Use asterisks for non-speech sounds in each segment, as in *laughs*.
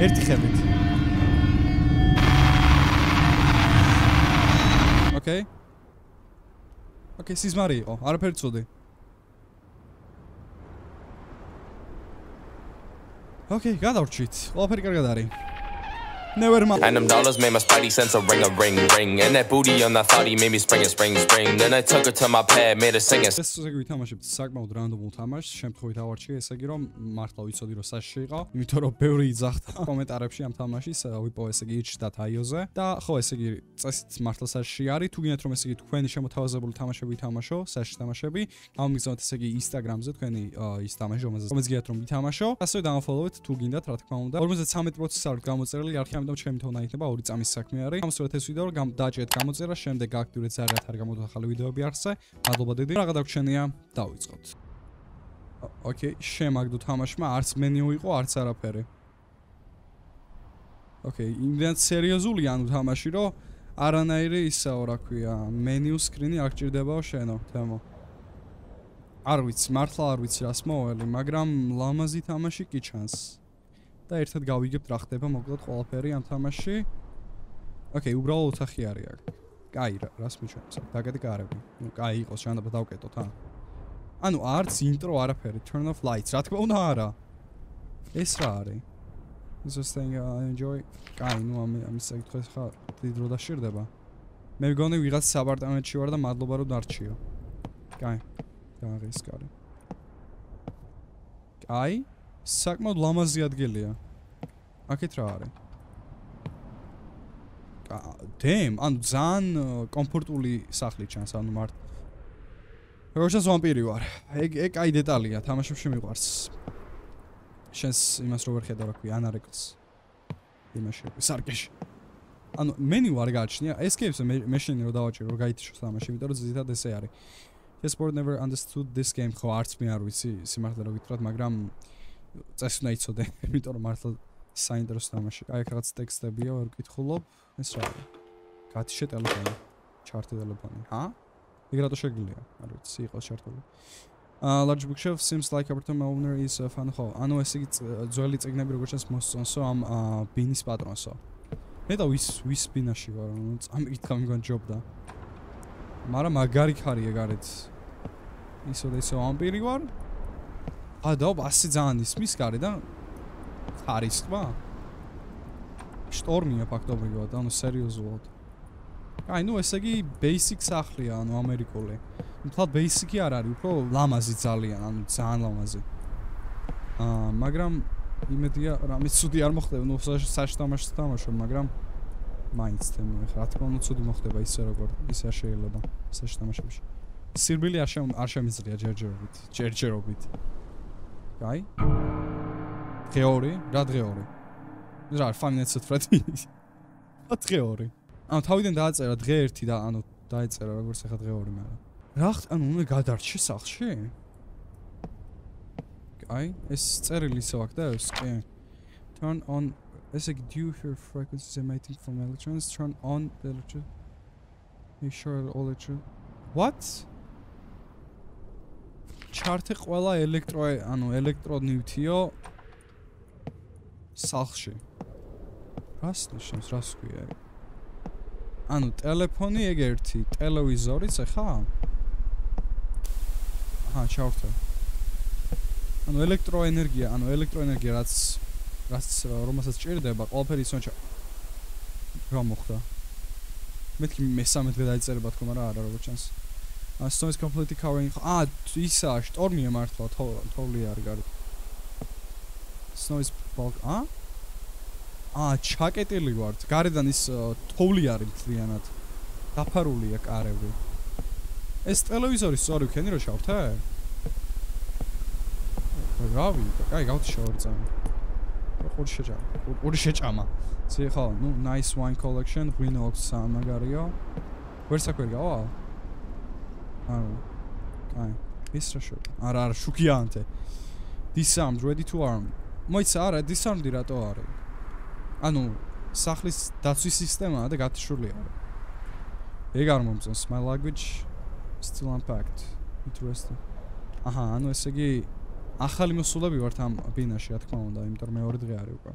ერთი ხებით. ოკეი. ოკეი, სიზმარი იყო. არაფერი წოდი. ოკეი, გადავრჩით. ყველაფერი კარგად არის. Never mind. And them dollars made my spidey sense a ring a ring ring. And that booty on that thotty made me spring a spring spring. Then I took her to my pad, made her sing a ეს ესე იგი ვითამაშებთ საკმაოდ რანდომულ თამაშს, შემთხვევით ავარჩიე, ესე იგი რომ მართლა ვიცოდი რომ საშში იყო, იმიტომ რომ ბევრი იძახდა კომენტარებში ამ თამაშის, ვიპო ესე იგი იჩ და თაიოზე და ხო ესე იგი წესით მართლა საშში არის, თუ გინდათ რომ ესე იგი თქვენი შემოთავაზებული თამაშები ვითამაშო, საშში თამაშები, გამიგზავნოთ ესე იგი Instagram-ზე თქვენი ის თამაში, რომელზეც გიათ რომ ვითამაშო, ასევე დამაფოლოვეთ თუ გინდათ, რა თქმა უნდა. 53% არის გამოწერილი არქი ამიტომ ჩემი თონა იქნება ორი წამის საქმე არის. ამასოეთ ეს ვიდეო რომ დაჭერეთ გამოწერა, შემდეგ აქტიურეთ ზარიათ არ გამოდოთ ახალი ვიდეოები არსე. მადლობა დიდი. რა გადაგჩენია? დავიწყოთ. ოკეი, შემაგდო თამაშმა არც მენიუ იყო, არც არაფერი. ოკეი, იმდენ სერიოზული ანუ თამაში, რომ არანაირი ისაო, რა ქვია, მენიუ სკრინი არ გჭირდებაო შენო, თემო. არ ვიცი, მართლა არ ვიცი რას მოველი, მაგრამ ლამაზი თამაში კი ჩანს. და ერთად გავიგებთ რა ხდება მოკლედ ყველაფერი ამ თამაშში. ოკეი, უბრალოდ ოთახი არის აქ. კაი, რას მიჩვენებს? დაგედი კარები. ნუ კაი იყოს, შეიძლება დავკეტოთ, ა. ანუ არც ინტრო არაფერი, turn off lights, რა თქმა უნდა არა. ეს რა არის? Is thing I enjoy. კაი, ნუ ამ ამის საკითხი ხა დიდ დრო დაშირდება. მე მგონი ვიღაც საპარტამენტში ვარ და მადლობა რომ დარჩიო. კაი. გააღისკარი. კაი. საკმაოდ ლამაზი ადგილია. აქეთ რა არის? დემ, ანუ ძალიან კომფორტული სახლი ჩანს, ანუ მართ. როგორც ვამპირი ვარ. ეგ ეგ აი დეტალია, თამაშებში მიყვარს. შენს იმას რო ვერ ხედავ რა ქვია, ანარეკლს. იმაში, სარკეში. ანუ მენი ვარ გაჩნია, escape-ს მეშინი რო დავაჭირო, რო გაითიშო თამაში, იმიტომ რომ ზედათ ესე არის. Yes, board never understood this game. ხო, არც მე არ ვიცი სიმართლე რო გითხრათ, მაგრამ წესი უნდა იცოდე, *laughs* იმიტომ რომ მართლა საინტერესო თამაში. აი, რაღაც ტექსტებია, ვერ გკითხულობ. ეს რა არის? გათიშე ტელეფონი. ჩარტი ტელეფონი. ჰა? ეგ რატო შეგიძლია? არ ვიცი, იყოს ჩარტული. Uh large bookshelf seems like apartment owner is a fan ho. ანუ ეს იგი ძველი წიგნები როგორც ჩანს მოსწონსო ამ ბინის პატრონსო. მე და ვის ვის ბინაში ვარ, ანუ წამიკითხა მიგონ ჯობდა. მაგრამ მაგარი ხარია გარეთ. ისო და ისო ამპირი ვარ. ა და 100 ძალიან ისმის გარედან არის ხმა? შტორმია ფაქტობრივად, ანუ სერიოზულად. აი, ნუ ესე იგი basic სახლია, ანუ ამერიკული. მთლად basic-ი არ არის, უფრო ლამაზი ძალიან, ანუ ძალიან ლამაზი. აა, მაგრამ იმედია, რამე ცუდი არ მოხდება, ნუ საშტამაშს თამაშობ, მაგრამ მაინც თემო, რა თქმა უნდა ცუდი მოხდება ისე როგორ, ისე არ შეიძლება საშტამაშებში. სირბილი არ შე არ შემიძლია ჯერჯერობით, ჯერჯერობით. აი. დღე 2, რა დღე 2? რა, ფამინეც ცოტა. რა დღე 2? ანუ თავიდან დააწერა დღე 1 და ანუ დაეწერა როგორც ახლა დღე 2 მაგრამ. რა ხ ანუ უნდა გადარჩი სახლში? აი, ეს წერილი ისო აქ და ეს კი. turn on ეს იგი due for frequencies emitting from electrons turn on the electron. make sure all electron. What? ჩარტი ყველა ელექტრო ანუ ელექტრონივთიო სახლში. რას ნიშნავს, რას ქვია? ანუ ტელეფონი ეგ ერთი, ტელევიზორიც ახლა? აჰა, ჩავხტე. ანუ ელექტროენერგია, ანუ ელექტროენერგია რაც რაც რომელსაც ჭირდება, ყველაფერი ისო ჩა. რა მოხდა? მეთქი მესამე დღე დაიწერება თქო, მაგრამ არა როგორც ჩანს. Snow is completely covering. Ah, ისა შტორმია მართლა, თოვლი არის გარეთ. Snow is fog. Ah? Ah, ჩაკეტილი ვართ. გარედან ის თოვლი არის მთლიანად. დაფარულია კარები. ეს ტელევიზორი სწორი ვქენი რო შავთე? რავი, კაი, გავთი შავერძან. ორი შეჭამა. ორი შეჭამა. ცი ხო, ნუ nice wine collection, Greenox სამაგარიო. ვერ საკვერ გავა? არა. კაი. ის რა შო? არა, არა, შუქიანთე. Disarmed, ready to arm. მოიცა არა, disarmed რატო არის? ანუ სახლის დაცვის სისტემაა და გათიშული არის. ეგ არ მომწონს my language still unpacked. Interesting. აჰა, ანუ ესე იგი ახალი მოსულები ვართ ამ ბინაში, რა თქმა უნდა, იმიტომ რომ მეორე დღე არის უკვე.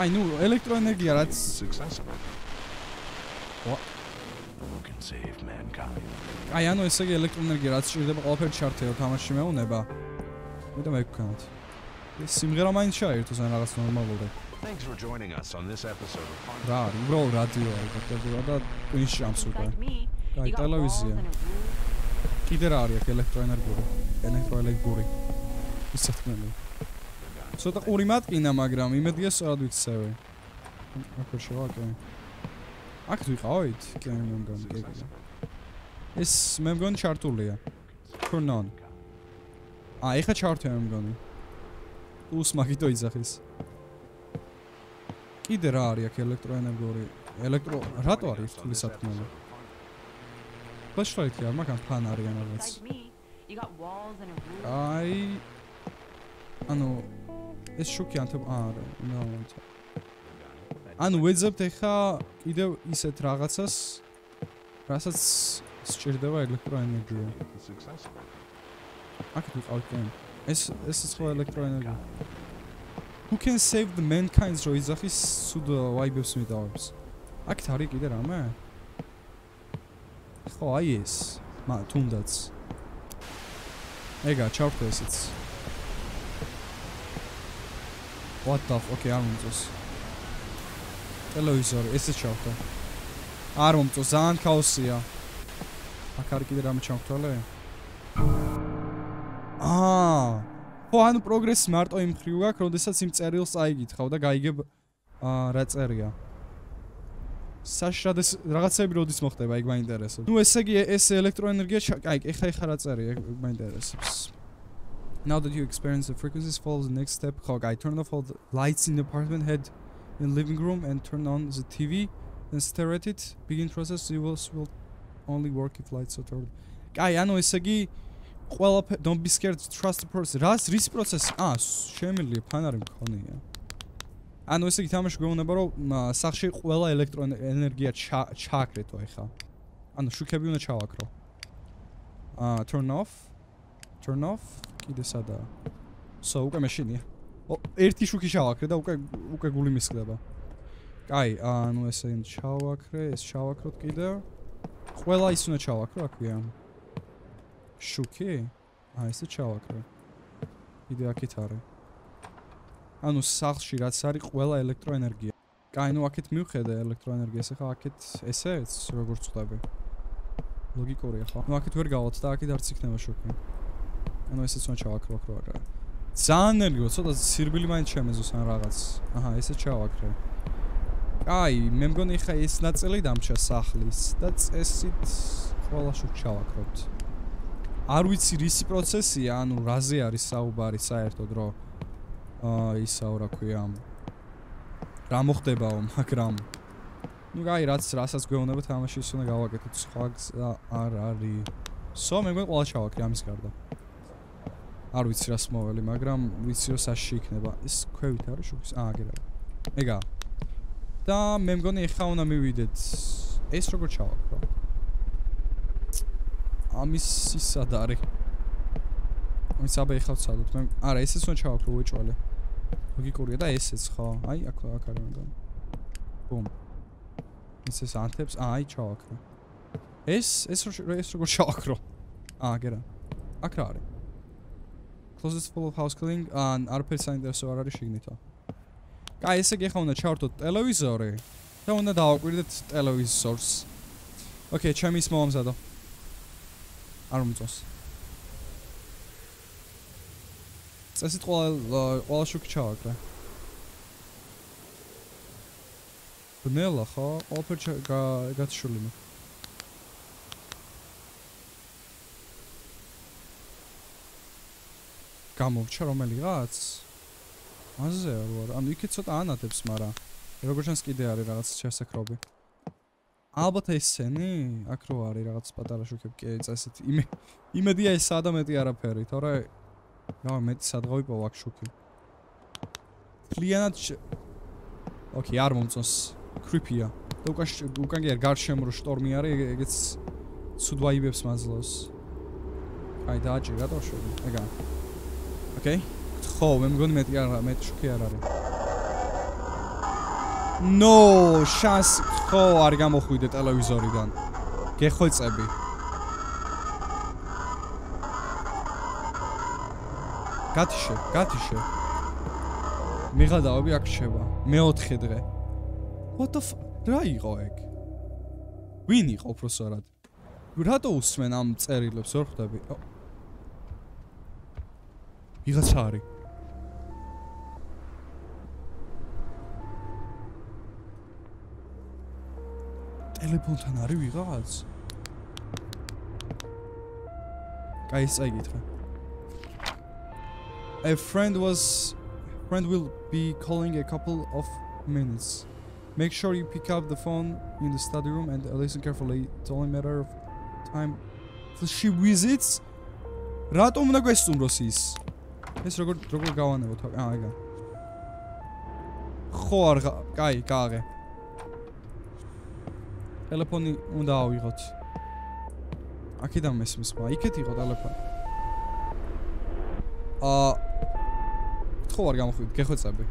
აი ნუ ელექტროენერგია რაც Successful. What? Who can save mankind? აი ანუ ესე იგი ელექტროენერგია რაც ჭირდება ყველაფერი ჩართეო თამაში მეუნება. მე და მე გქონათ. ეს სიმღერა მაინც შეაერთოს ან რაღაც ნორმალური. Thanks for joining us on this episode of Fun. რა უბრალოდ რადიო არის გაკეთება და twins jumps უკვე. Აი ტელევიზია. კიდე რა არის აქ ელექტროენერგური? ელექტროელექტრული. ისე თქმელი. ცოტა ყური მატკინა, მაგრამ იმედია სწორად ვიცევი. აქ ვერ შევაკე. აქ ვიყავით? კი, მე მგონი, კი, ეს მე მგონი ჩართულია. Turn on. აა, ეხა ჩართია მე მგონი. უს მაგიტო იძახის. კიდე რა არის აქ ელექტროენერგური? ელექტრო რატო არის რთული სათქმელი? ფლეშლაითი არ მაგან ფან არიან რაღაც. Like me, you got walls and a roof. აი ანუ ეს შოკი ანთო არა ნო ანუ ვეძებთ ახლა კიდევ ისეთ რაღაცას რასაც სჭირდება ელექტროენერგია. აქ ვიყავთ კენ ეს ეს სხვა ელექტროენერგია. Who can save the mankind's რო იძახის სულ ვაიბებს მიდავებს. აქ არის კიდე რამე? ხო აი ეს მა თუნდაც. ეგა ჩავხტე ესეც. What the fuck okay არ მომწოს ტელევიზორი ესე ჩავხტე არ მომწოს ძალიან ქაოსია აქ არის კიდე რამე ჩავხტელე აა ანუ პროგრესი მარტო იმ ხრივ გაქვს როდესაც იმ წერილს აიგითხავ და გაიგებ აა რა წერია საშრადეს რაღაცები როდის მოხდება იქ მაინტერესებს. ნუ ესე იგი ეს ელექტროენერგია აი ეხა ეხა რა წერია იქ მაინტერესებს. Now that you experience the frequencies follow the next step. ხო, I turn off all the lights in the apartment, head in living room and turn on the TV. Then stare at it. Begin process you will will only work if lights are turned. აი ანუ ესე იგი ყველა don't be scared trust the process. რას რის პროცესი? აა შემიძლია ფანარი მქონია. ანუ ესე იგი თამაში გვეუბნება რომ სახში ყველა ელექტროენერგია ჩა- ჩააკრეთო ეხა. ანუ შუქები უნდა ჩავაკრო. აა turn off. turn off. კიდე სადაა? so უკვე მეშინია. ერთი შუქი ჩავაკრე და უკვე უკვე გული მისხდება. კაი, ანუ ესე იმ ჩავაკრე, ეს ჩავაკროთ კიდე. ყველა ის უნდა ჩავაკრო აქვია. შუქი? აა ესე ჩავაკრე. კიდე აქეთ არის. ანუ სახლში რაც არის ყველა ელექტროენერგია. კაი, ნუ აქეთ მივხედე ელექტროენერგიას, ახლა აქეთ ესეც როგორ წვდები. ლოგიკურია ხო? ნუ აქეთ ვერ გავალთ და აქეთ არც იქნება შოქი. ანუ ესეც უნდა ჩავაკრო აქ რო არა. ძალიან ენერგიო, ცოტა სირბილი მაინც შემეზოს ან რაღაც. აჰა, ესე ჩავაკრე. კაი, მე მგონი ხა ეს ნაწილი დამჭა სახლის და წესით ყველა შუქ ჩავაკროთ. არ ვიცი რისი პროცესია, ანუ რაზე არის საუბარი საერთოდ რო აა ისაო რა ქვია რა მოხდებაო მაგრამ ну гай რაც რასაც გვეუბნება თამაში ის უნდა გავაკეთოთ სხვა გზა არ არის სო მე მგონი ყველა ჩავაკრე ამის გარდა არ ვიცი რას მოველი მაგრამ ვიცი რომ საში იქნება. ეს ქვევით არის შუქის? აა აგერა. ეგა. და მე მგონი ეხა უნდა მივიდეთ ეს როგორ ჩავაკრო ამის ისად არის. ამის აბა ეხა ვცადოთ. მე არა ესეც უნდა ჩავაკრო უეჭვალე ლოგიკურია და ესეც ხო? აი აქ აქ არის მგონი. ბუმ. ესეც ანთებს აი ჩავაკრო ეს ეს ეს როგორ ჩავაკრო აა გერა აქ რა არის closest full of house cleaning ან არაფერი საინტერესო არ არის შიგნითო კაი ესე იგი ახლა უნდა ჩავართოთ ტელევიზორი და უნდა დავაკვირდეთ ტელევიზორს ოკეი ჩემი ის მომზადო არ მომწონს წესით ყველა ყველა შუქი ჩავაკრე. ბნელა ხო? ყველაფერი გაცშული მე. გამოვჩა რომელიღაც? მასზე არ ვარ. ანუ იქით ცოტა ანათებს, მაგრამ როგორც ჩანს კიდე არის რაღაც შესაძრობი. ალბათ ესენი, აქ რო არის რაღაც პატარა შუქები, კი წესით. იმე იმედია ეს ადამეტი არაფერი, თორე რა მეტი სადღავი პოვაკ შუქი. კლიენტ ოკეი, არ მომწონს. კრიპია. და უკან უკან კი არ გარშემო შტორმი არის, ეგეც ცუდ ვაიბებს მაძლევს. აი დააჭირა და შორი. ეგა. ოკეი. ხო, მე მგონი მეტი არ მეტი შუქი არ არის. ნო, შანს ხო არ გამოხვიდე ტელევიზორიდან. გეხვეწები. გათიშე, გათიშე. მიღადავები აქ რჩება. მეოთხე დღე. What the f- რა იყო ეგ? ვინ იყო უბრალოდ? რატო უსმენ ამ წერილებს ვერ ხვდები? ვიღაცა არის. ტელეფონთან არის ვიღაც? კაი, წაიგითხე. A friend was friend will be calling a couple of minutes. Make sure you pick up the phone in the study room and listen carefully. It's only a matter of time. So she visits. რატომ უნდა გვესწუმროს ის? ეს როგორ როგორ გავანებოთ? აა, ეგა. ხო არ კაი, გააღე. ტელეფონი უნდა ავიღოთ. აქედან მესმის, მაგრამ იქეთ იყო ტელეფონი. აა ხო არ გამოხვიდეთ, გეხვეწები.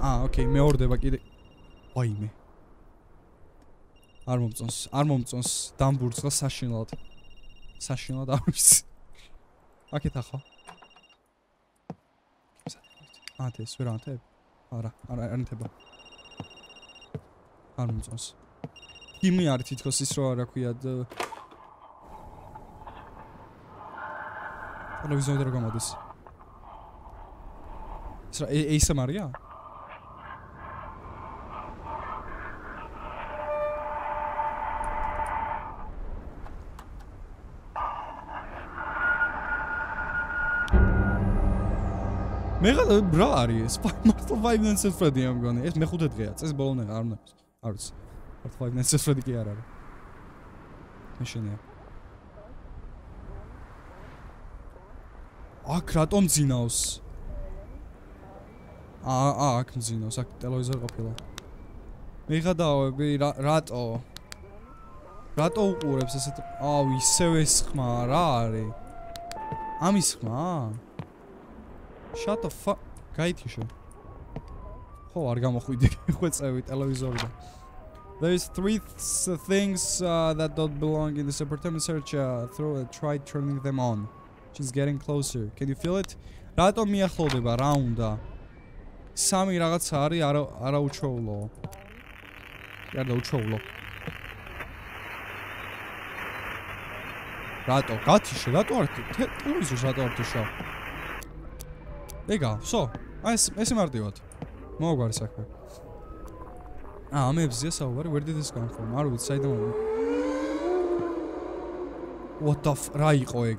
აა, ოკეი, მეორდება კიდე. ვაიმე. არ მომწონს, არ მომწონს დამბურცლა საშინლად. საშინლად არ ვიცი. აქეთ ახლა. ანთეს, ვერ ანთებ? არა, არა, არ ანთება. არ მომწონს. იმი არის თითქოს ის რა რა ქვია ტელევიზორიდან რა გამოდის? ეს რა ASMR-ია? მე რა არის? მარტო 5 Nights at Freddy ამ გონი. ეს მეხუთე დღეა. წეს ბოლომდე არ უნდა. არ ვიცი. მარტო 5 Nights at Freddy კი არ არის. მეშინია. აქ რატომ ძინავს? აა აა აქ ძინავს, აქ ტელევიზორი ყოფილა. მიღადავები რატო? რატო უყურებს ესეთ? აუ, ისევ ეს ხმა რა არის? ამის ხმა? Shut the fuck. გაითიშო. ხო, არ გამოხვიდი, *laughs* ხვეწევი ტელევიზორიდან. There's three th things uh, that don't belong in this apartment search uh, through uh, try turning them on. She's getting closer. Can you feel it? რატომ მიახლოვდება რა უნდა? სამი რაღაცა არის არა არა უჩვეულო. არა უჩვეულო. რატო? გათიშე, რატო არ ტელევიზორს რატო არ თიშავ? ეგა, ვსო. აი ეს ესე მარტივად. მოგვარი საქმე. აა, ამებზია საუბარი, where did this come from? არ ვიცი, საიდან მოვა. What the f- რა იყო ეგ?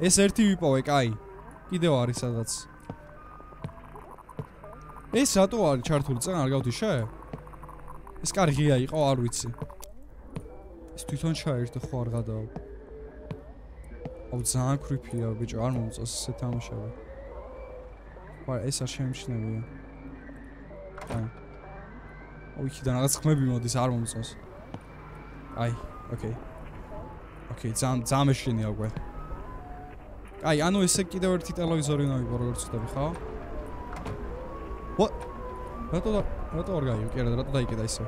ეს ერთი ვიპოვე, კაი. კიდევ არის სადაც. ეს რატო არის ჩართული წან არ გავთიშე? ეს კარგია იყო, არ ვიცი. ეს თვითონ ჩაერთო ხო არ გადავა. აუ ძალიან კრიპია, ბიჭო, არ მომწონს ესე თამაშები. ვარ, ეს არ შემჩნევია. აი. აუ იქიდან რაღაც ხმები მოდის, არ მომწონს. აი, ოკეი. ოკეი, ძალიან ძალიან მეშინია უკვე. აი, ანუ ესე კიდევ ერთი ტელევიზორი უნდა ვიყო, როგორც ვთქვი, ხო? What? რატო რატო არ გაიგე? არა, რატო დაიკიდა ისე?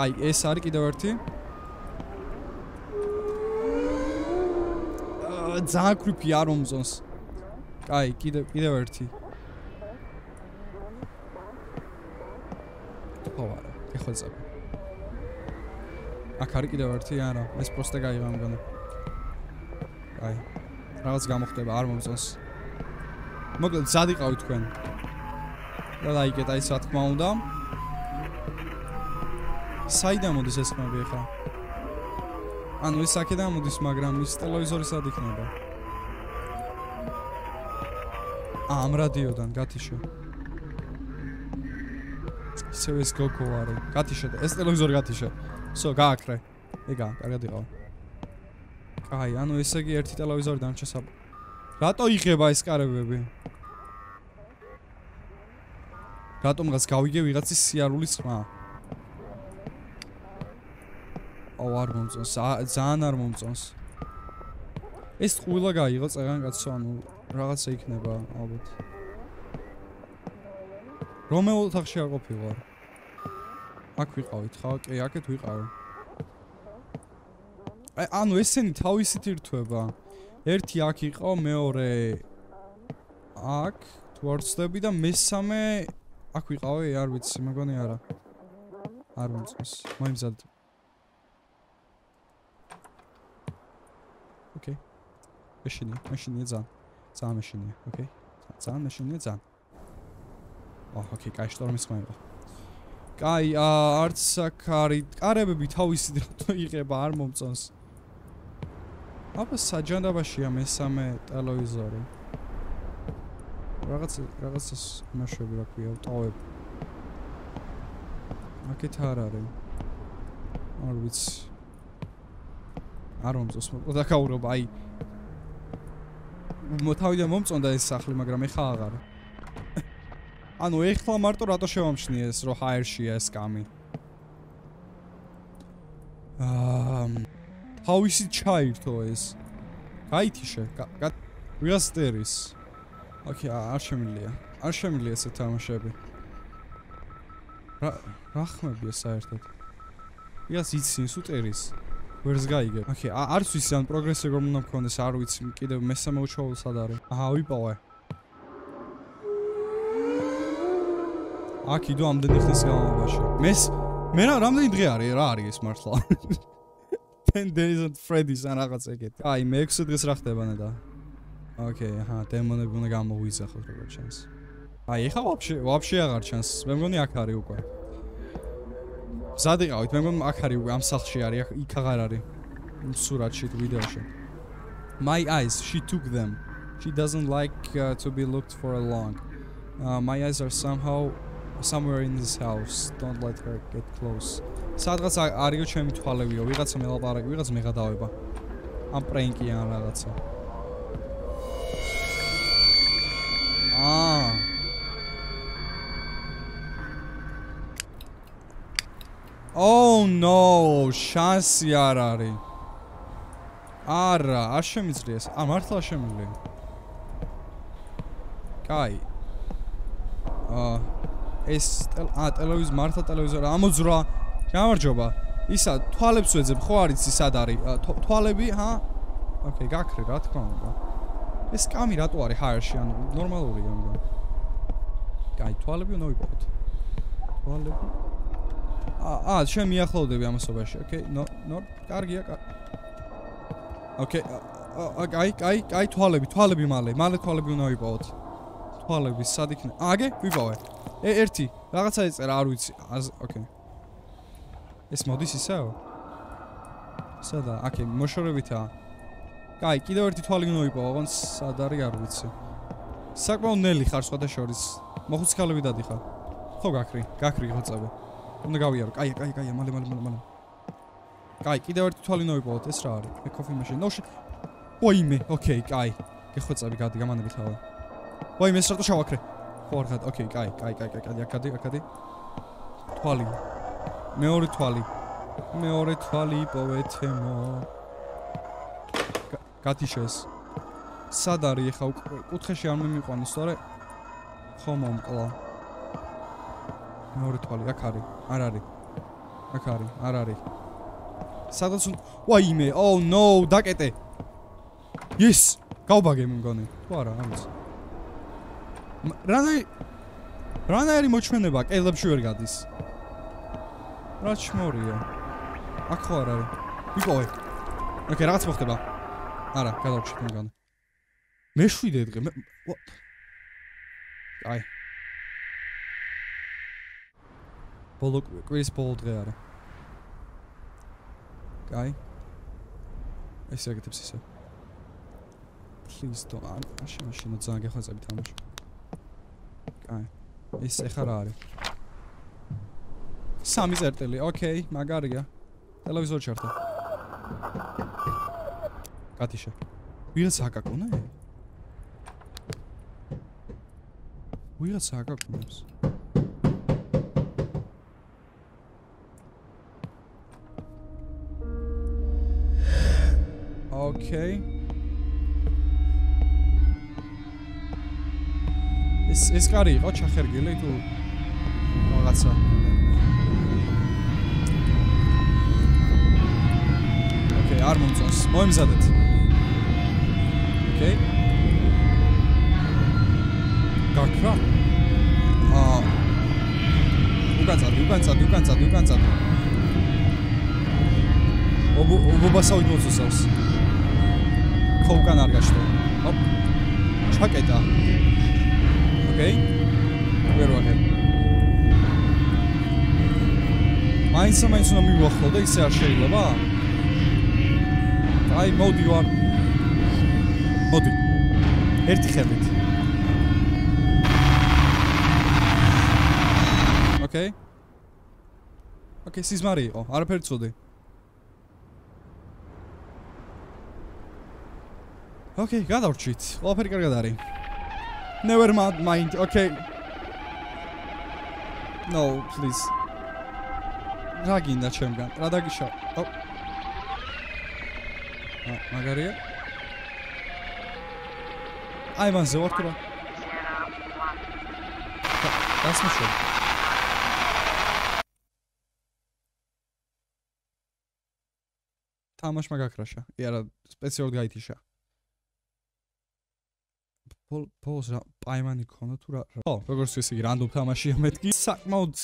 აი, ეს არის კიდევ ერთი. აა, ძალიან კრიპი არ მომწონს. აი, კიდევ კიდევ ერთი. ხო, არა, ეხოცები. აქ არის კიდევ ერთი, არა, ეს პროსტა გაიღო ამ გონა. აი, რაღაც გამოხდება, არ მომწონს. მოკლედ, ზად იყავით თქვენ. და დაიგეთ აი, რა თქმა უნდა. საიდან მოდის ეს ხმები ახლა? ანუ ეს აქედან მოდის, მაგრამ ის ტელევიზორი სად იქნება? ამ რადიოდან გათიშო. ისე ეს გოკო არის. გათიშო, ეს ტელევიზორი გათიშო. სო, გააკრე. ეგა, კარგად იყავ. აი, ანუ ესე იგი ერთი ტელევიზორი დამჭა საბ. რატო იღება ეს კარებები? რატომღაც გავიგე ვიღაცის სიარულის ხმა? აუ არ მომწონს, ძალიან არ მომწონს. ეს ყვილა გაიღო წეგან კაცო, ანუ რაღაცა იქნება ალბათ. რომელ ოთახში არ ყოფილვარ? აქ ვიყავით, ხო? კი, აქეთ ვიყავი. აი, ანუ ესენი თავისით ირთვება. ერთი აქ იყო, მეორე აქ თუ არ ვცდები და მესამე აქ ვიყავი, არ ვიცი, მეგონი არა. არ მომწონს. მოიმზად. ოკეი. მეშინია, მეშინია ძალიან. ძალიან მეშინია, ოკეი. ძალიან მეშინია ძალიან. აჰ, ოკეი, კაი, შტორმის ხმა იყო. კაი, აა არც აქ არის, კარებები თავისი დროთო იღება, არ მომწონს. აბა საჯანდაბაშია მესამე ტელევიზორი. რაღაც რაღაცას იმაშვები რა ქვია, ტოვებ. აქეთ არ არის. არ ვიცი. არ მომწონს, მოკლედ აკაურობა, აი. მოთავიდან მომწონდა ეს სახლი, მაგრამ ეხა აღარ. ანუ ეხლა მარტო რატო შევამჩნიეს, რომ ჰაერშია ეს კამი? აა თავისი ჩაირთო ეს. გაითიშე, ვიასტერის. ოკეი, არ შემილია. არ შემილია ესე თამაშები. რა რა ხმებია საერთოდ? ვიას იცინს უტერის. ვერს გაიგებ. ოკეი, არც ვიცი ან პროგრესი როგორ უნდა მქონდეს, არ ვიცი, კიდევ მესამე უჩვეულს სად არის. აჰა, ვიპოვე. აქ იდო ამდენი ხნის განმავლობაში. მეს მე რა რამდენი დღე არის რა არის ეს მართლა? 10 days at Freddy's ან რაღაც ეგეთი. აი, მე 6 დღეს რა ხდება ნედა? ოკეი, აჰა, დემონები უნდა გამოვიზახოთ როგორ ჩანს. აი, ეხა ვაფშე, ვაფშე აღარ ჩანს. მე მგონი აქ არის უკვე. ზადიყავით, მე მგონი აქ არის ამ სახლში არის, იქ აღარ არის. სურათში, ვიდეოში. My eyes, she took them. She doesn't like uh, to be looked for long. Uh, my eyes are somehow somewhere in this house. Don't let her get close. სადღაც არისო ჩემი თვალებიო, ვიღაცა მელაპარაკი, ვიღაც მეღადავება. ამ პრენკი ან რაღაცა. No, შანსი არ არის. არა, არ შემიძლია ეს. ა მართლა შემიძლია. კაი. აა ეს ა ტელევიზორი მართლა ტელევიზორი ამოძრა გამარჯობა ისა თვალებს ვეძებ ხო არის ის სად არის თვალები ჰა ოკეი გაქრე რა თქმა უნდა ეს კამი რატო არის ჰაერში ანუ ნორმალურია ამგან კაი თვალები უნდა ვიპოვოთ თვალები ა ა შენ მიახლოვდები ამასობაში ოკეი? ნო ნო კარგია ოკეი აი აი აი თვალები თვალები მალე მალე თვალები უნდა ვიპოვოთ. თვალები სად იქნება აგე ვიპოვე. ე ერთი რაღაცა ეწერა არ ვიცი ოკეი. ეს მოდის ისეო? სადა აკე მოშორებითა კაი კიდევ ერთი თვალი გნოიპო ოღონ სად არის არ ვიცი. საკმაოდ ნელი ხარ სხვათა შორის. მოხუცქალები დადიხარ. ხო გაქრი გაქრი ხოცები უნდა გავიარო. კაი კაი კაი მალე მალე მალე კაი კიდევ ერთი თვალი ნოიპოთ ეს რა არის? მე კოფი მაშინ ნოშ ოიმე ოკეი კაი. გეხოცები გადი გამანები ხავა ოიმე ეს რატო შევაქრე ხო არ ხარ ოკეი კაი კაი კაი კაი აკადი აკადი თვალი. მეორე თვალი. მეორე თვალი იპოვე თემო გათიშეს. სად არის ახლა კუთხეში არ მიმიყვანოს თორე? ხო მომკლა? მეორე თვალი აქ არის არ არის. აქ არის არ არის. სადაც ვაიმე oh no დაკეტე. Yes გავბაგე მგონი. თუ არა ამის რანაი რანაი მოჩვენება კელებში ვერ გადის. რა ჩმორია აქ ხო არ არის. ვიპოვე ოკეი რაღაც მოხდება. არა გადავჭი თუნგან მე შვიდე დღე მე აი ბოლო კვირის ბოლო დღე არა კაი ეს ეგეთებს ისე please don't აშენ აშენ ძალიან გეხოცები თამაში კაი ეს ეხა რა არის სამი წერტილი. ოკეი, მაგარია. ტელევიზორ ჩართო. კატიშა. ვიღაც აკაკუნე? ვიღაც აკაკუნებს. ოკეი. ეს ეს კარი იყო ჩახერგილი თუ რაღაცა. ოკეი, არ მომწონს. მოემზადეთ. ოკეი. გაქრა? აა. უკან წადი, უკან წადი, უკან წადი, უკან წადი. ობო ობობასავით მოწესავს. ხო უკან არ გაშტო. ოპ. ჩაკეტა. ოკეი. ვერ ვაგებ. მაინც მაინც უნდა მივახლო და ისე არ შეიძლება? აი, მოდი ვარ. მოდი. ერთი ხელით. ოკეი. ოკეი, სიზმარი იყო. არაფერი წოდი. ოკეი, გადავრჩით. ყველაფერი კარგად არის. Never mind. Okay. No, please. რა გინდა ჩემგან? რა დაგიშა? მაგარია. აი მანზე ვარ თუ რა? დასმაშო. თამაშმა გაქრაშა. კი არა, სპეციალურად გაითიშა. პოლს რა პაიმანი ქონდა თუ რა? ხო, როგორც ისე რანდომ თამაშია მეთქი. საკმაოდ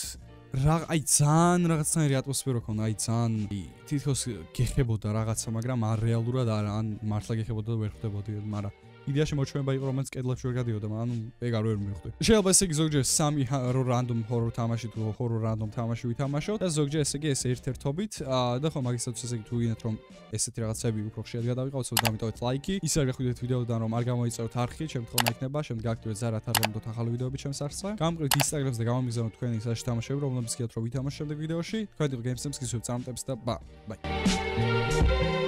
რა აი ძალიან რაღაცნაირი ატმოსფერო ქონდა, აი ძალიან თითქოს გეხებოდა რაღაცა, მაგრამ არ რეალურად არა, ან მართლა გეხებოდა და ვერ ხვდებოდი, მაგრამ იდეაში მოჩვენება იყო რომელიც კედლებში ვერ გადიოდა, ანუ ეგ არ ვერ მივხვდი. შეიძლება ესე იგი ზოგჯერ სამი ჰარო რანდომ ჰორორ თამაში თუ ჰორორ რანდომ თამაში ვითამაშოთ და ზოგჯერ ესე იგი ეს ერთ-ერთობით და ხო მაგისაც ესე იგი თუ გინდათ რომ ესეთი რაღაცები უფრო ხშირად გადავიყავთ, სულ დამიტოვეთ ლაიქი. ისე არ გახვიდეთ ვიდეოდან რომ არ გამოიწეროთ არხი, შემთხვევა იქნება, შემდეგ აქტივეთ ზარათ არ გამოდოთ ახალი ვიდეოები ჩემს არხზე. გამყრით Instagram-ს და გამომიგზავნოთ თქვენი საშ თამაშები, რომლებიც გიათ რომ ვითამაშოთ შემდეგ ვიდეოში. თქვენ Games-ებს გისურვებთ წარმატებებს და ბა, ბაი.